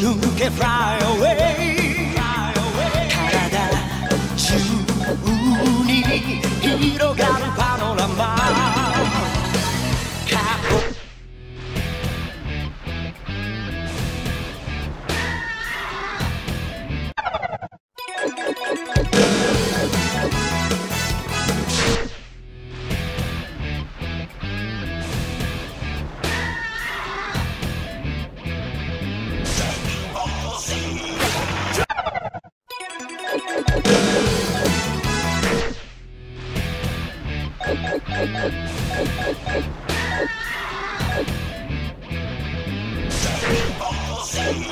抜け fly away Dragon,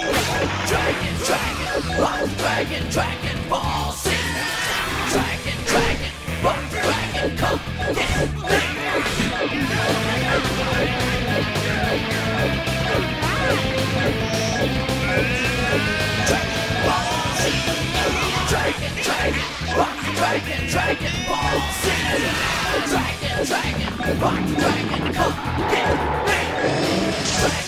dragon, rock dragon, dragon ball Z. Dragon, dragon, rock dragon, come get Dragon ball Z. Dragon, dragon, rock dragon, dragon ball Z. Dragon, dragon, rock dragon, come get me. Dragon,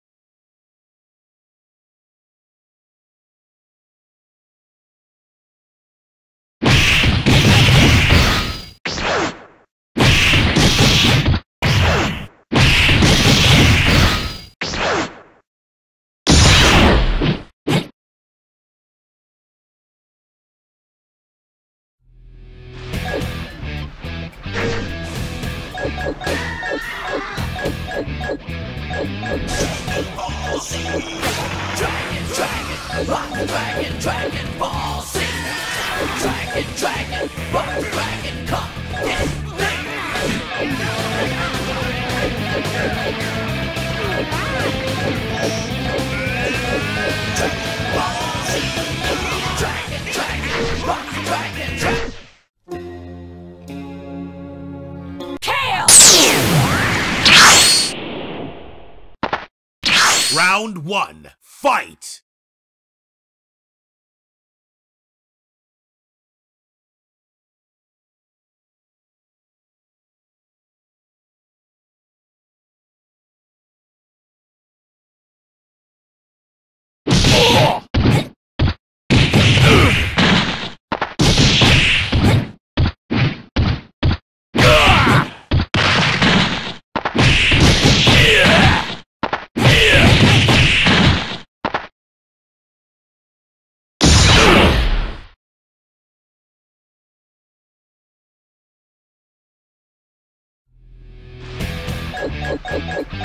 Dragon Ball Dragon, dragon, rock, dragon, dragon ball Dragon, dragon, rock, dragon. Round one, fight!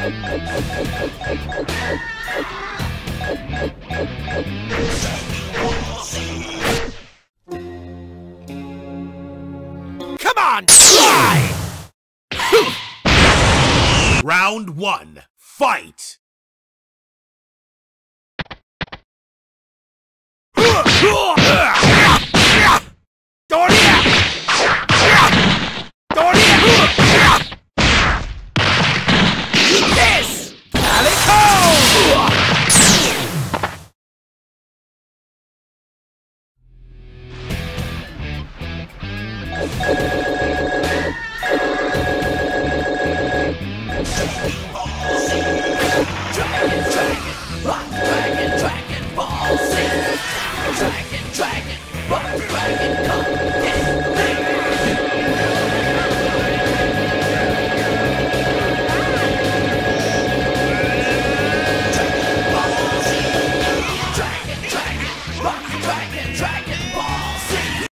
Come on, try! Round one, fight! Okay.